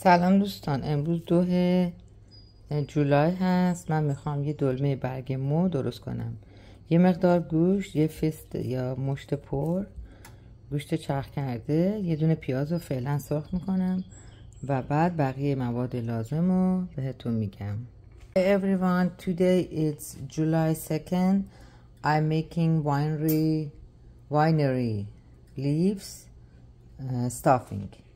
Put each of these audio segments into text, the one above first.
سلام دوستان امروز دو جولای هست من می‌خوام یه دلمه برگ مو درست کنم یه مقدار گوشت یه فست یا مشت پر گوشت چرخ کرده یه دونه پیاز رو فعلا سرخ می‌کنم و بعد بقیه مواد لازم رو بهتون میگم everyone, today it's July 2nd. I'm making winery, winery leaves uh, stuffing.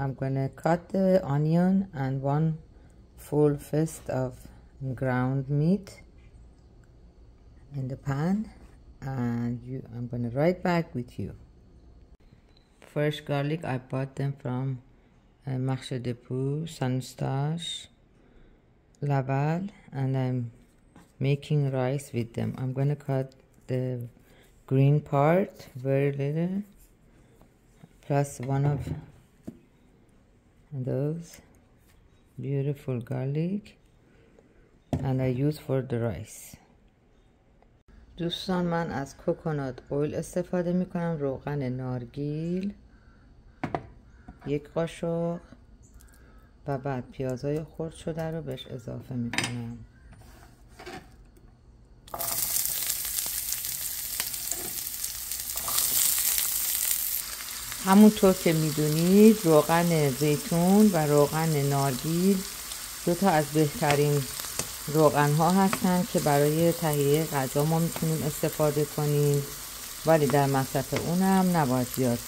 I'm gonna cut the onion and one full fist of ground meat in the pan and you, I'm gonna right back with you. Fresh garlic, I bought them from uh, Marché de Pou, Saint-Eustache, Laval, and I'm making rice with them. I'm gonna cut the green part very little, plus one of those beautiful garlic and I use for the rice. دوستان من از کوکونات اویل استفاده می کنم روغن نارگیل یک قاشق و بعد پیازای خرد شده رو بهش اضافه می کنم همونطور که می‌دونید روغن زیتون و روغن نارگیل دو تا از بهترین روغن ها هستند که برای تهیه غذا ما می‌تونیم استفاده کنیم. ولی در مصرف اونم نباید زیاد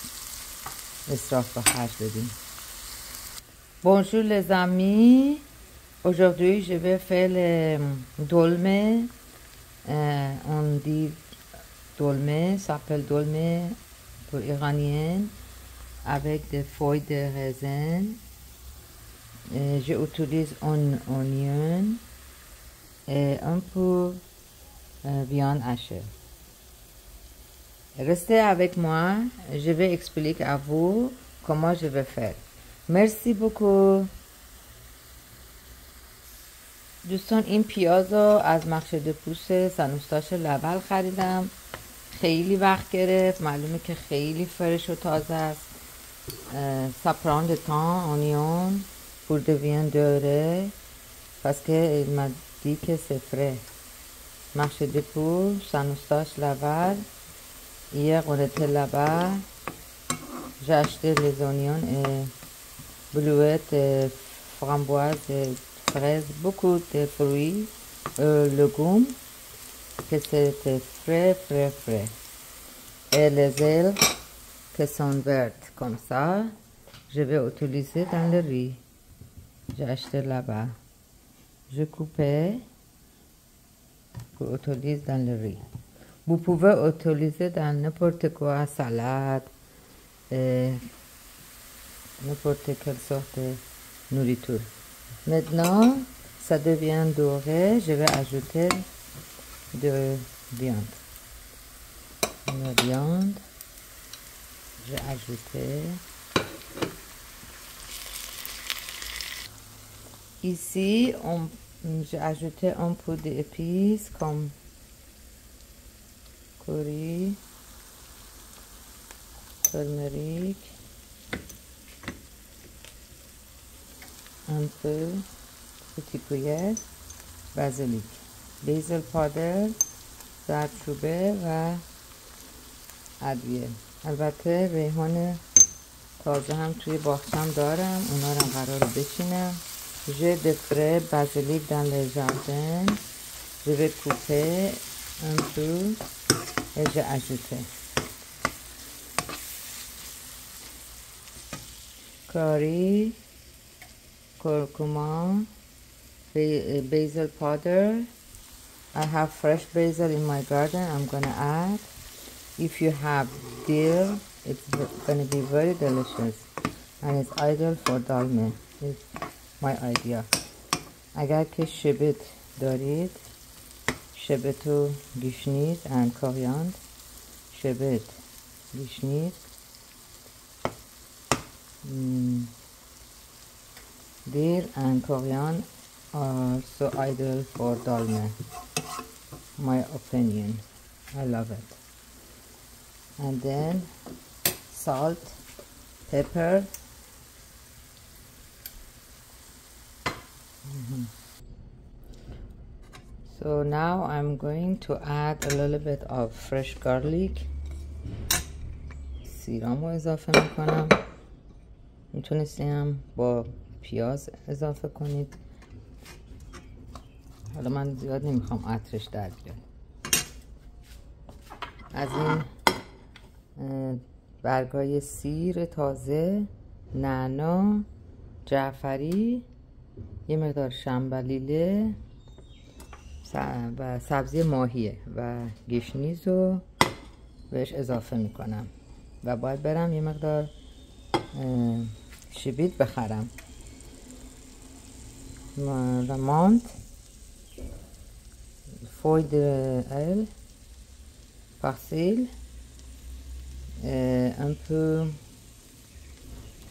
اصراف به خرج بدیم. les amis aujourd'hui je vais faire le dolme on dit dolme s'appelle pour iranien avec des feuilles de raisin. Et j'utilise un oignon et un peu euh, viande hachée. Restez avec moi, je vais expliquer à vous comment je vais faire. مرسی بکو دوستان این پیاز رو از مخشد پوست سنوستاش لبل خریدم خیلی وقت گرفت معلومه که خیلی فرش و تازه است ça prend du temps, oignon, pour devenir doré, parce qu'il m'a dit que c'est frais. Marché de Poux, Saint-Eustache, Laval. Hier, on était là-bas. J'ai acheté les oignons et bluettes, et framboises, et fraises, beaucoup de fruits, euh, légumes, que c'était frais, frais, frais. Et les ailes, que sont vertes comme ça, je vais utiliser dans le riz. J'ai acheté là-bas. Je coupais pour utiliser dans le riz. Vous pouvez utiliser dans n'importe quoi, salade, n'importe quelle sorte de nourriture. Maintenant, ça devient doré, je vais ajouter de viande. La viande j'ai ajouté ici on j'ai ajouté un peu d'épices comme curry turmeric un peu petit cuillère basilic basil powder زردچوبه و ادویه البته ریحان تازه هم توی باغچم دارم اونا رو قرار بچینم ژ دفره بازیلیک دن لژاردن un peu et j'ai ajouté curry curcuma basil powder I have fresh basil in my garden I'm gonna add if you have dill it's going to be very delicious and it's ideal for dalme it's my idea اگر که شبت دارید شبت و گشنیز and کاریاند شبت گشنیز dill and coriander are so ideal for dalme my opinion I love it and then salt pepper So now I'm going to add a little bit of fresh garlic سیرامو اضافه میکنم میتونستیم با پیاز اضافه کنید حالا من زیاد نمیخوام عطرش در بیاد از این برگای سیر تازه نعنا جعفری یه مقدار شنبلیله و سبزی ماهیه و گشنیز رو بهش اضافه می‌کنم. و باید برم یه مقدار شبیت بخرم. و ماند فوی ال Eh, persil un peu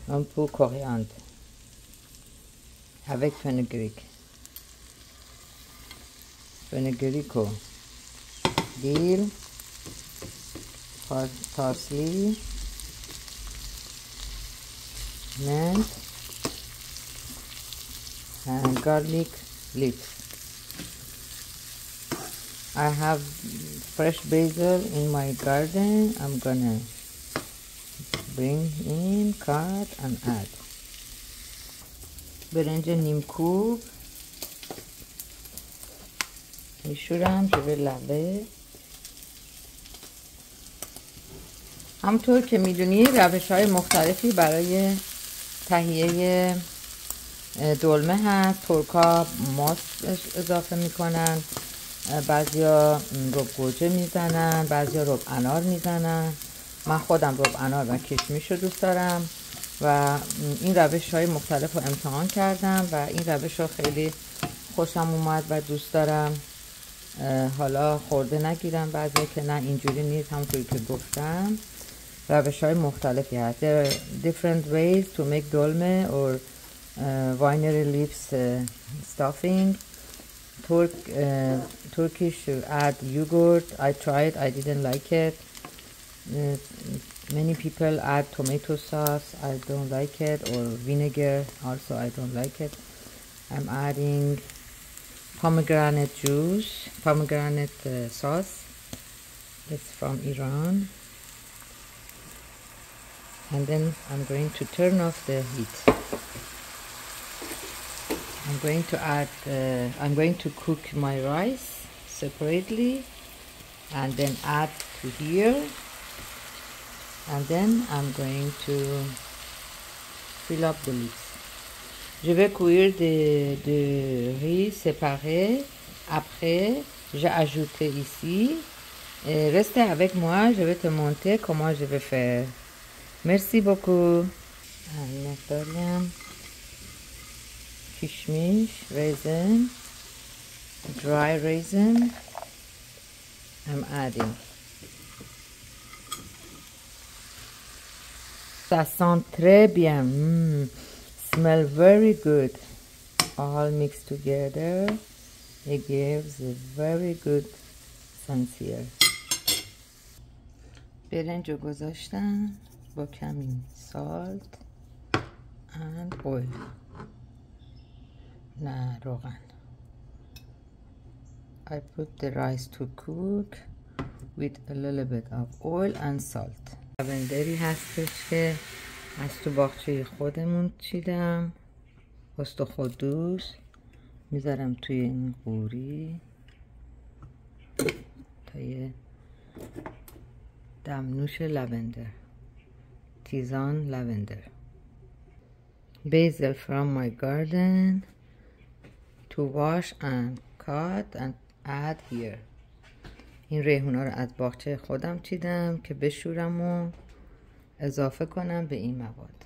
un peu coriandre. Avec fenugreek. Fenugreeko dill parsley mint and garlic leaves I have fresh basil in my garden. I'm gonna bring in cut and add. برنج نیم کوب میشورم جلوی لبه همطور که می‌دونی روش های مختلفی برای تهیه دلمه هست. ترکا ماست اضافه می‌کنن. بعضیا رب گوجه می‌زنن بعضیا رب انار می‌زنن. من خودم رب انار و کشمیش رو دوست دارم و این روش های مختلف رو امتحان کردم و این روش رو خیلی خوشم اومد و دوست دارم حالا خورده نگیرم بعضی که نه اینجوری نیست همونطوری که گفتم. روش های مختلفی هست. There are different ways to make dolme or uh, winery leaves uh, stuffing. Turk, uh, Turkish add yogurt. I tried I didn't like it. Uh, many people add tomato sauce I don't like it or vinegar also I don't like it. I'm adding pomegranate juice pomegranate uh, sauce. It's from Iran. And then I'm going to turn off the heat. I'm going to add uh, I'm going to cook my rice separately and then add to here and then I'm going to fill up the leaves. Je vais courir de, de riz séparé. Après, j'ai ajouté ici. Et restez avec moi, je vais te montrer comment je vais faire. Merci beaucoup. Anatolia, kishmish, raisin, dry raisin. I'm adding. ça sent très bien mm. smell very good all mixed together it gives a very good sense here برنج رو گذاشتم با کمی سالت and oil نه روغن I put the rice to cook with a little bit of oil and salt لبندری هستش که از تو باغچه خودمون چیدم. پست خودوس می‌ذارم توی این قوری. تا یه دمنوش لبندر Tizan lavender. Basil from my garden. To wash and cut and add here. این ریحونا رو از باغچه خودم چیدم که بشورم و اضافه کنم به این مواد.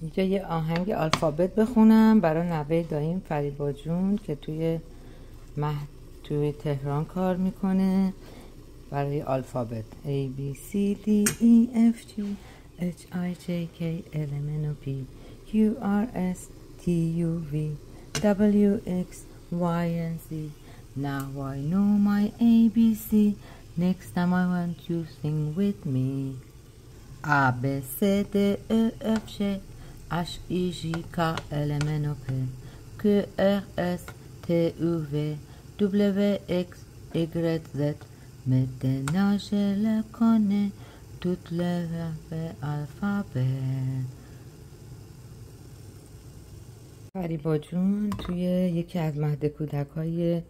اینجا یه آهنگ الفابت بخونم برای نوه داییم فریبا جون که توی مح... توی تهران کار می‌کنه. برای الفابت A B C D E F G H I J K L M N O P Q R S T U V W X Y and Z. Now I know my ABC Next time I want you sing with me. A B C D E F G H I J K L M N O P Q R S T U V W X Y Z. Maintenant je le connais toutes les alphabet فریبا جون توی یکی از مهد کودک های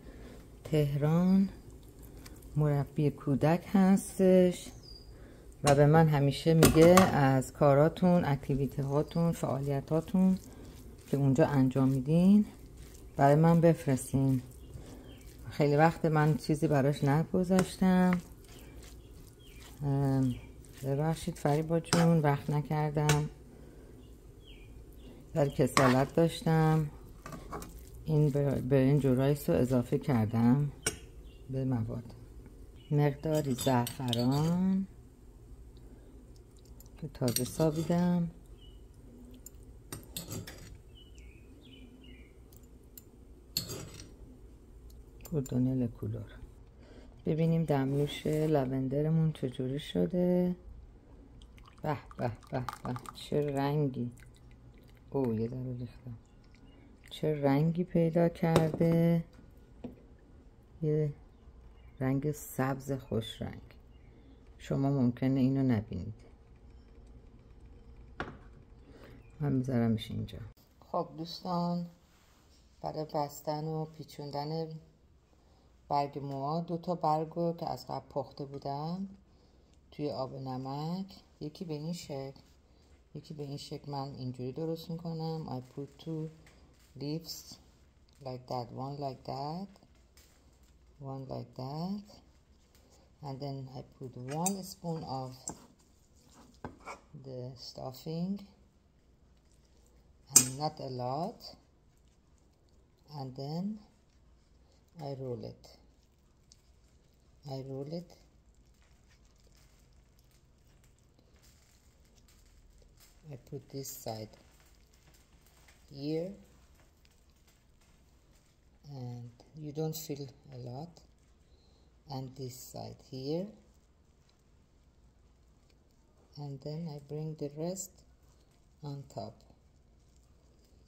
تهران. مربی کودک هستش و به من همیشه میگه از کاراتون اکتیویتی هاتون فعالیت هاتون که اونجا انجام میدین برای من بفرستین. خیلی وقت من چیزی براش نگذاشتم. ببخشید فریبا جون وقت نکردم. در کسالت داشتم. این برنج و رایس رو اضافه کردم به مواد. مقداری زعفران که تازه سابیدم. گردونل کولور ببینیم دمنوش لوندرمون چجوری شده. به به به به. چه رنگی. او یه ذره ریختم. چه رنگی پیدا کرده؟ یه رنگ سبز خوش رنگ. شما ممکنه اینو نبینید. من میذارمش اینجا. خب دوستان برای بستن و پیچوندن برگ موها دو تا برگ که از قبل پخته بودم توی آب نمک یکی به این شکل. یکی به این شکل من اینجوری درست میکنم I put two leaves like that one like that one like that and then I put one spoon of the stuffing and not a lot and then I roll it I roll it I put this side here. And you don't fill a lot. And this side here. And then I bring the rest on top.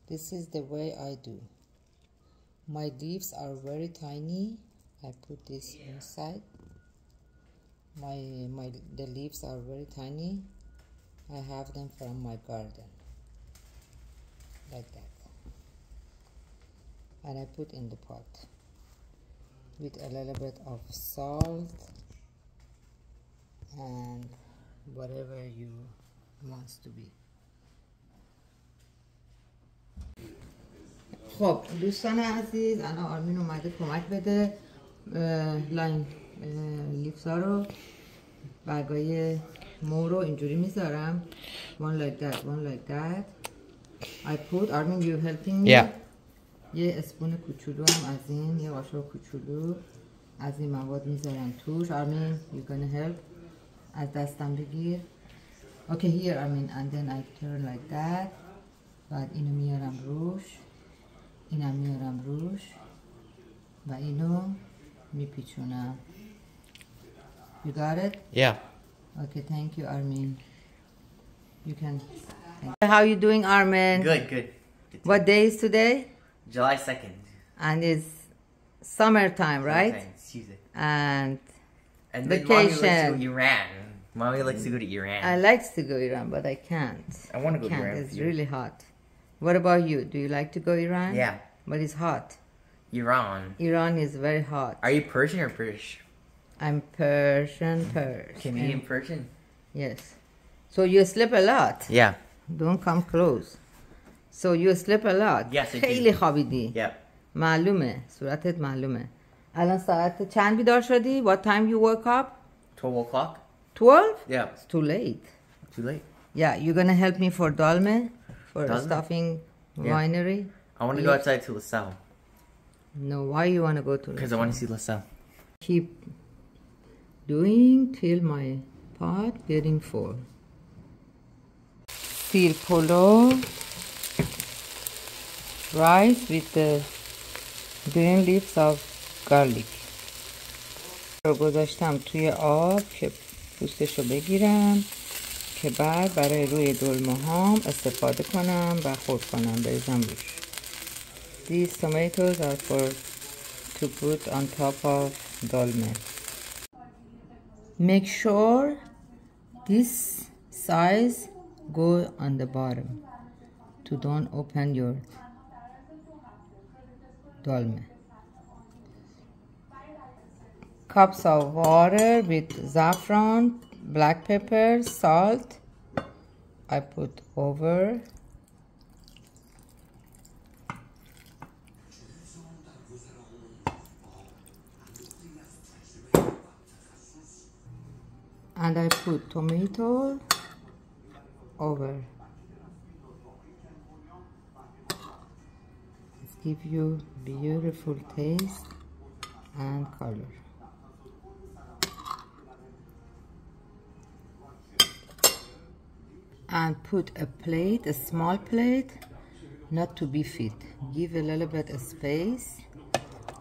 This is the way I do. My leaves are very tiny. I put this inside. My my the leaves are very tiny I have them from my garden like that and I put in the pot with a little bit of salt and whatever you wants to be خب دوستان عزیز الان آرمین اومده کمک بده لاین لیفزا رو برگای مو رو اینجوری می‌ذارم. One like that one like that. I put آرمین you helping me? Yeah. یه spoon کوچولو هم از این یه قاشق کوچولو از این مواد می‌ذارم توش. آرمین you gonna help? از دستم بگیر. Okay here آرمین and then I turn like that. بعد اینو میارم روش. اینم میارم روش. و اینو میپیچونم. You got it? Yeah. Okay, thank you, Armin. You can. How are you doing, Armin? Good, good. Good. What day is today? July 2nd. And it's summertime, right? Okay, it's Tuesday. And And then mommy to Vacation. go to Iran. Mommy likes to go to Iran. I like to go Iran, but I can't. I wanna go can't. Iran It's really hot. What about you? Do you like to go Iran? Yeah. But it's hot. Iran. Iran is very hot. Are you Persian or British? I'm Persian, Persian. Canadian Persian? Yes. So you sleep a lot. Yeah. Don't come close. So you sleep a lot. Yes, I do. خیلی خوابیدی. Yep. معلومه صورتت معلومه الان ساعت چند بیدار شدی؟ What time you woke up? 12 o'clock? 12? Yeah. It's too late. Too late. Yeah, you're gonna help me for dolme? For Dolme? stuffing Yeah. winery? I want to go outside to LaSalle. No, why you wanna go to Because I want to see LaSalle. Keep doing till my pot getting full. Steel polo, rice with the green leaves of garlic. رو گذاشتم توی آب که پوستش رو بگیرم که بعد برای روی دلمه هام استفاده کنم و خورد کنم بریزم روش These tomatoes are for to put on top of dolme Make sure this size go on the bottom. To don't open your dolme cups of water with saffron black pepper salt. I put over put tomato. Over. Give you beautiful taste and color. And put a plate a small plate not to be fit. Give a little bit of space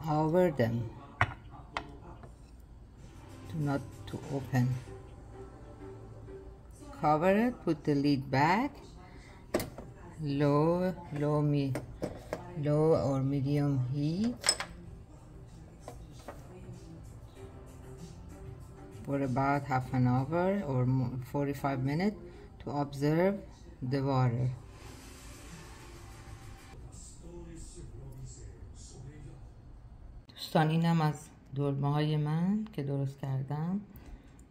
over them. To not to open cover it put the lid back low low me low or medium heat for about half an hour or 45 minutes to observe the water دوستان اینم از دلمه های من که درست کردم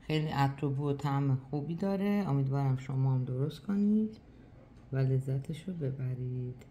خیلی عطر و طعم خوبی داره. امیدوارم شما هم درست کنید و لذتش رو ببرید.